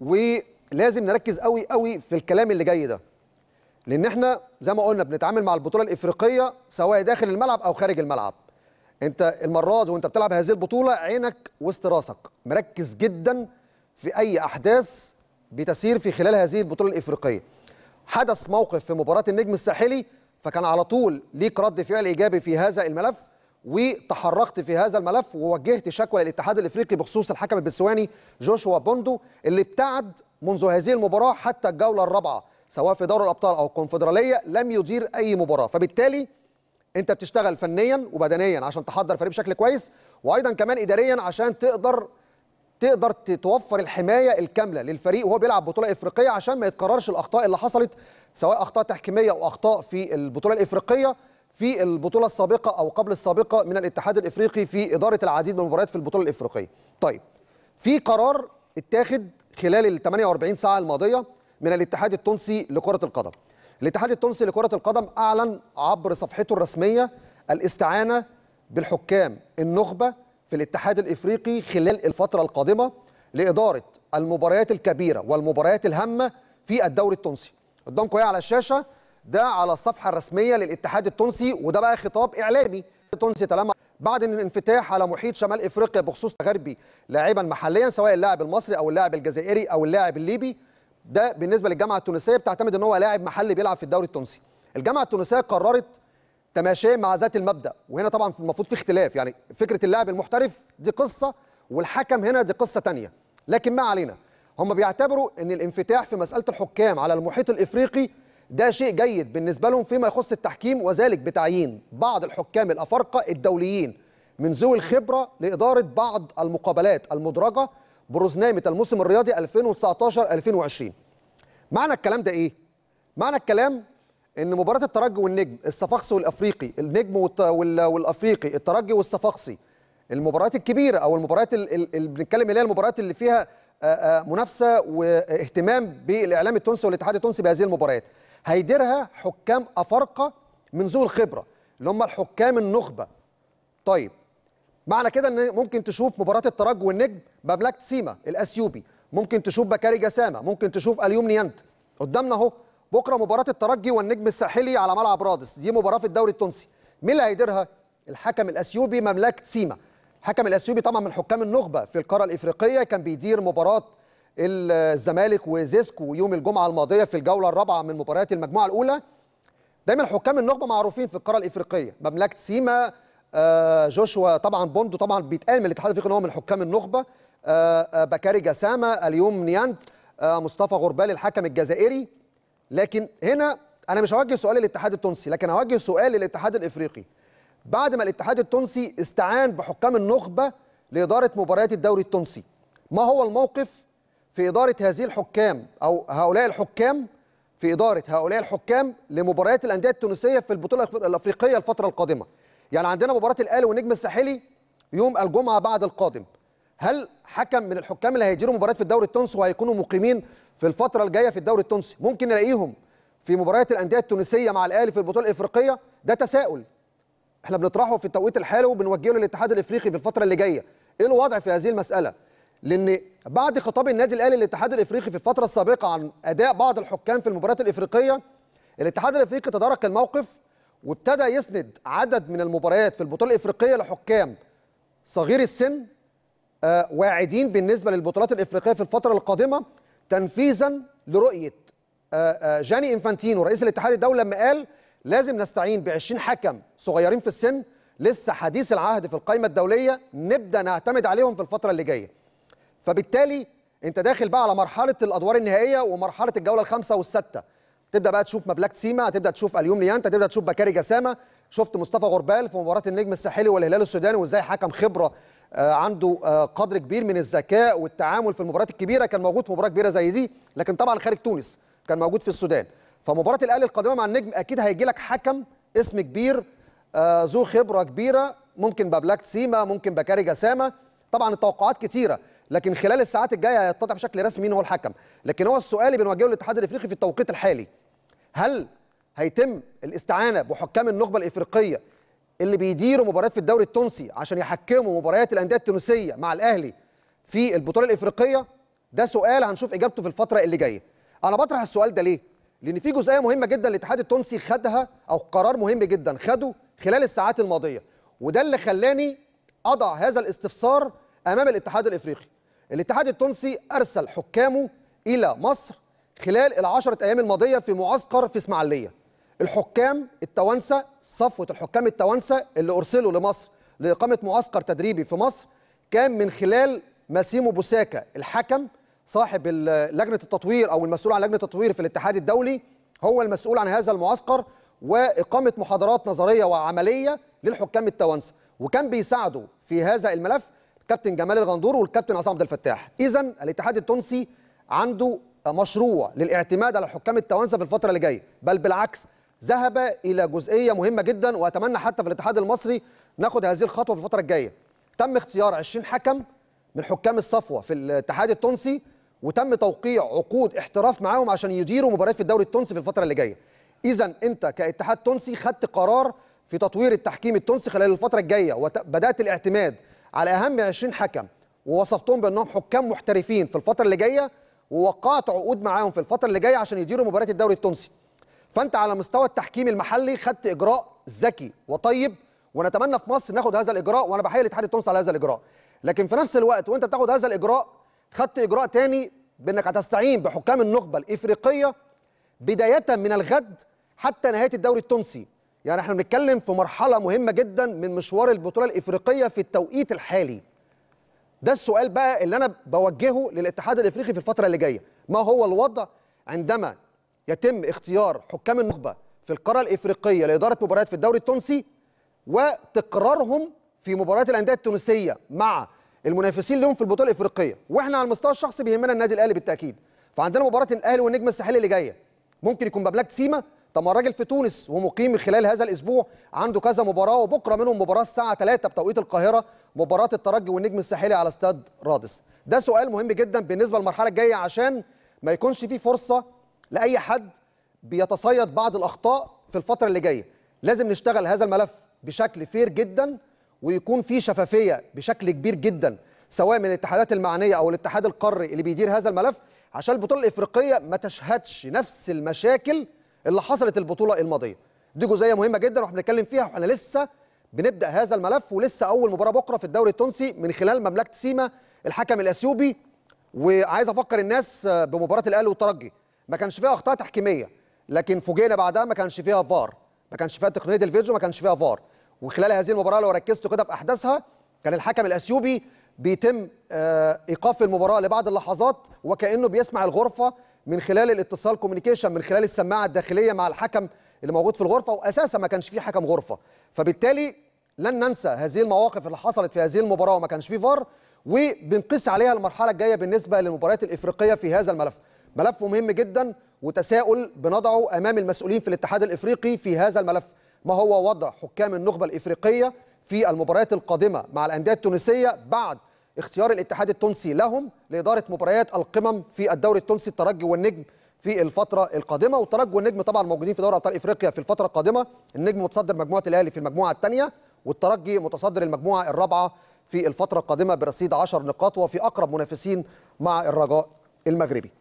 ولازم نركز قوي قوي في الكلام اللي جاي ده. لأن إحنا زي ما قلنا بنتعامل مع البطولة الإفريقية سواء داخل الملعب أو خارج الملعب. أنت المره دي وأنت بتلعب هذه البطولة عينك وسط راسك. مركز جدا في أي أحداث بتسير في خلال هذه البطولة الإفريقية. حدث موقف في مباراة النجم الساحلي فكان على طول ليك رد فعل إيجابي في هذا الملف. وتحركت في هذا الملف ووجهت شكوى للاتحاد الإفريقي بخصوص الحكم البتسواني جوشوا بوندو اللي ابتعد منذ هذه المباراة حتى الجولة الرابعة سواء في دوري الأبطال أو الكونفدرالية لم يدير أي مباراة. فبالتالي أنت بتشتغل فنيا وبدنيا عشان تحضر فريق بشكل كويس وأيضا كمان اداريا عشان تقدر تقدر توفر الحماية الكاملة للفريق وهو بيلعب بطولة إفريقية عشان ما يتكررش الأخطاء اللي حصلت سواء أخطاء تحكيمية أو أخطاء في البطولة الإفريقية. في البطولة السابقة أو قبل السابقة من الاتحاد الإفريقي في إدارة العديد من المباريات في البطولة الإفريقية. طيب في قرار اتاخد خلال ال 48 ساعة الماضية من الاتحاد التونسي لكرة القدم. الاتحاد التونسي لكرة القدم أعلن عبر صفحته الرسمية الاستعانة بالحكام النخبة في الاتحاد الإفريقي خلال الفترة القادمة لإدارة المباريات الكبيرة والمباريات الهامة في الدوري التونسي. قدامكم إيه على الشاشة؟ ده على الصفحة الرسمية للاتحاد التونسي وده بقى خطاب إعلامي التونسي تلمع بعد الانفتاح على محيط شمال إفريقيا بخصوص غربي لاعبا محليا سواء اللاعب المصري أو اللاعب الجزائري أو اللاعب الليبي. ده بالنسبة للجامعة التونسية بتعتمد إن هو لاعب محلي بيلعب في الدوري التونسي. الجامعة التونسية قررت تماشيا مع ذات المبدأ وهنا طبعا المفروض في اختلاف يعني فكرة اللاعب المحترف دي قصة والحكم هنا دي قصة ثانية لكن ما علينا هم بيعتبروا إن الانفتاح في مسألة الحكام على المحيط الإفريقي ده شيء جيد بالنسبة لهم فيما يخص التحكيم وذلك بتعيين بعض الحكام الأفارقة الدوليين من ذوي الخبرة لإدارة بعض المقابلات المدرجة برزنامه الموسم الرياضي 2019 2020 معنى الكلام ده إيه؟ معنى الكلام إن مباراة الترجي والنجم الصفاقسي والأفريقي النجم والأفريقي الترجي والصفاقسي المباريات الكبيرة أو المباريات اللي بنتكلم اللي هي المباريات اللي فيها منافسة واهتمام بالإعلام التونسي والاتحاد التونسي بهذه المباريات. هيديرها حكام أفارقة من ذوي الخبرة اللي هم الحكام النخبة. طيب معنى كده إن ممكن تشوف مباراة الترجي والنجم بامlak سيما الأثيوبي ممكن تشوف بكاري جسامة ممكن تشوف أليوم نيانت. قدامنا أهو بكرة مباراة الترجي والنجم الساحلي على ملعب رادس دي مباراة في الدوري التونسي. مين اللي هيديرها؟ الحكم الأثيوبي مملكه سيما الحكم الأثيوبي طبعا من حكام النخبة في القارة الإفريقية كان بيدير مباراة الزمالك وزيسكو يوم الجمعة الماضية في الجولة الرابعة من مباريات المجموعة الأولى. دايما حكام النخبة معروفين في القارة الإفريقية. مملكة سيما آه جوشوا طبعا بوندو طبعا بيتقال من الاتحاد الأفريقي إن هو من حكام النخبة. آه آه بكاري جسامة اليوم نيانت مصطفى غربال الحكم الجزائري. لكن هنا أنا مش هوجه سؤال للاتحاد التونسي لكن هوجه سؤال للاتحاد الإفريقي. بعد ما الاتحاد التونسي استعان بحكام النخبة لإدارة مباريات الدوري التونسي ما هو الموقف في إدارة هذه الحكام أو هؤلاء الحكام في إدارة هؤلاء الحكام لمباريات الأندية التونسية في البطولة الأفريقية الفترة القادمة. يعني عندنا مباراة الأهلي والنجم الساحلي يوم الجمعة بعد القادم. هل حكم من الحكام اللي هيديروا مباريات في الدوري التونسي وهيكونوا مقيمين في الفترة الجاية في الدوري التونسي؟ ممكن نلاقيهم في مباريات الأندية التونسية مع الأهلي في البطولة الإفريقية؟ ده تساؤل. إحنا بنطرحه في التوقيت الحالي وبنوجهه للاتحاد الإفريقي في الفترة اللي جاية. إيه الوضع في هذه المسألة؟ لأن بعد خطاب النادي الأهلي للاتحاد الإفريقي في الفترة السابقة عن أداء بعض الحكام في المباريات الإفريقية الاتحاد الإفريقي تدارك الموقف وابتدى يسند عدد من المباريات في البطولة الإفريقية لحكام صغير السن آه واعدين بالنسبة للبطولات الإفريقية في الفترة القادمة تنفيذا لرؤية آه آه جاني إنفانتينو رئيس الاتحاد الدولي لما قال لازم نستعين ب 20 حكم صغيرين في السن لسه حديث العهد في القائمة الدولية نبدأ نعتمد عليهم في الفترة اللي جاية. فبالتالي انت داخل بقى على مرحلة الأدوار النهائية ومرحلة الجولة الخامسة والسادسه تبدأ بقى تشوف مبلاك سيما هتبدأ تشوف أليوم نيانت هتبدا تشوف بكاري جسامة. شفت مصطفى غربال في مباراة النجم الساحلي والهلال السوداني وإزاي حكم خبرة آه عنده آه قدر كبير من الذكاء والتعامل في المباريات الكبيرة. كان موجود في مباراة كبيرة زي دي لكن طبعا خارج تونس كان موجود في السودان. فمباراة الأهلي القادمة مع النجم أكيد هيجي لك حكم اسم كبير آه ذو خبرة كبيرة. ممكن ببلاك سيما ممكن بكاري جسامة. طبعا التوقعات كتيرة. لكن خلال الساعات الجاية هيتضح بشكل رسمي مين هو الحكم. لكن هو السؤال اللي بنوجهه للاتحاد الافريقي في التوقيت الحالي. هل هيتم الاستعانة بحكام النخبة الإفريقية اللي بيديروا مباريات في الدوري التونسي عشان يحكموا مباريات الأندية التونسية مع الأهلي في البطولة الإفريقية؟ ده سؤال هنشوف إجابته في الفترة اللي جاية. أنا بطرح السؤال ده ليه؟ لأن في جزئية مهمة جدا الاتحاد التونسي خدها أو قرار مهم جدا خده خلال الساعات الماضية. وده اللي خلاني أضع هذا الاستفسار أمام الاتحاد الإفريقي. الاتحاد التونسي أرسل حكامه إلى مصر خلال العشرة أيام الماضية في معسكر في إسماعيلية. الحكام التوانسة صفوة الحكام التوانسة اللي أرسلوا لمصر لإقامة معسكر تدريبي في مصر كان من خلال ماسيمو بوساكا الحكم صاحب لجنة التطوير أو المسؤول عن لجنة التطوير في الاتحاد الدولي هو المسؤول عن هذا المعسكر وإقامة محاضرات نظرية وعملية للحكام التوانسة. وكان بيساعده في هذا الملف الكابتن جمال الغندور والكابتن عصام عبد الفتاح. اذا الاتحاد التونسي عنده مشروع للاعتماد على الحكام التوانسة في الفترة اللي جاية. بل بالعكس ذهب إلى جزئية مهمة جدا وأتمنى حتى في الاتحاد المصري ناخد هذه الخطوة في الفترة الجاية. تم اختيار 20 حكم من حكام الصفوة في الاتحاد التونسي وتم توقيع عقود احتراف معاهم عشان يديروا مباريات في الدوري التونسي في الفترة اللي جاية. اذا أنت كاتحاد تونسي خدت قرار في تطوير التحكيم التونسي خلال الفترة الجاية وبدات الاعتماد على أهم 20 حكم ووصفتهم بأنهم حكام محترفين في الفترة اللي جاية ووقعت عقود معاهم في الفترة اللي جاية عشان يديروا مباريات الدوري التونسي. فأنت على مستوى التحكيم المحلي خدت إجراء ذكي وطيب ونتمنى في مصر ناخد هذا الإجراء وأنا بحيي الاتحاد التونسي على هذا الإجراء. لكن في نفس الوقت وأنت بتاخد هذا الإجراء خدت إجراء تاني بأنك هتستعين بحكام النخبة الإفريقية بداية من الغد حتى نهاية الدوري التونسي. يعني إحنا بنتكلم في مرحلة مهمة جدا من مشوار البطولة الإفريقية في التوقيت الحالي. ده السؤال بقى اللي أنا بوجهه للاتحاد الإفريقي في الفترة اللي جاية. ما هو الوضع عندما يتم اختيار حكام النخبة في القارة الإفريقية لإدارة مباريات في الدوري التونسي وتكرارهم في مباريات الأندية التونسية مع المنافسين لهم في البطولة الإفريقية. وإحنا على المستوى الشخصي بيهمنا النادي الأهلي بالتأكيد. فعندنا مباراة الأهلي والنجم الساحلي اللي جاية. ممكن يكون ببلاك سيما طب ما الراجل في تونس ومقيم خلال هذا الأسبوع عنده كذا مباراة وبكرة منهم مباراة الساعة 3 بتوقيت القاهرة مباراة الترجي والنجم الساحلي على استاد رادس. ده سؤال مهم جدا بالنسبة للمرحلة الجاية عشان ما يكونش في فرصة لأي حد بيتصيد بعض الأخطاء في الفترة اللي جاية. لازم نشتغل هذا الملف بشكل fair جدا ويكون في شفافية بشكل كبير جدا سواء من الاتحادات المعنية أو الاتحاد القاري اللي بيدير هذا الملف عشان البطولة الإفريقية ما تشهدش نفس المشاكل اللي حصلت البطولة الماضية. دي جزئية مهمة جدا وإحنا بنتكلم فيها وإحنا لسه بنبدأ هذا الملف ولسه أول مباراة بكرة في الدوري التونسي من خلال مملكة سيما الحكم الأثيوبي. وعايز أفكر الناس بمباراة الأهلي والترجي. ما كانش فيها أخطاء تحكيمية لكن فوجئنا بعدها ما كانش فيها فار. ما كانش فيها تقنية الفيديو ما كانش فيها فار. وخلال هذه المباراة لو ركزتوا كده في أحداثها كان الحكم الأثيوبي بيتم إيقاف المباراة لبعض اللحظات وكأنه بيسمع الغرفة من خلال الاتصال كوميونيكيشن من خلال السماعة الداخلية مع الحكم اللي موجود في الغرفة واساسا ما كانش فيه حكم غرفة. فبالتالي لن ننسى هذه المواقف اللي حصلت في هذه المباراة وما كانش فيه فار وبنقيس عليها المرحلة الجاية بالنسبة للمباريات الإفريقية في هذا الملف. ملف مهم جدا وتساؤل بنضعه أمام المسؤولين في الاتحاد الإفريقي في هذا الملف. ما هو وضع حكام النخبة الإفريقية في المباريات القادمة مع الأندية التونسية بعد اختيار الاتحاد التونسي لهم لإدارة مباريات القمم في الدوري التونسي الترجي والنجم في الفترة القادمة. والترجي والنجم طبعا موجودين في دوري أبطال إفريقيا في الفترة القادمة. النجم متصدر مجموعة الأهلي في المجموعة الثانية والترجي متصدر المجموعة الرابعة في الفترة القادمة برصيد 10 نقاط وفي أقرب منافسين مع الرجاء المغربي.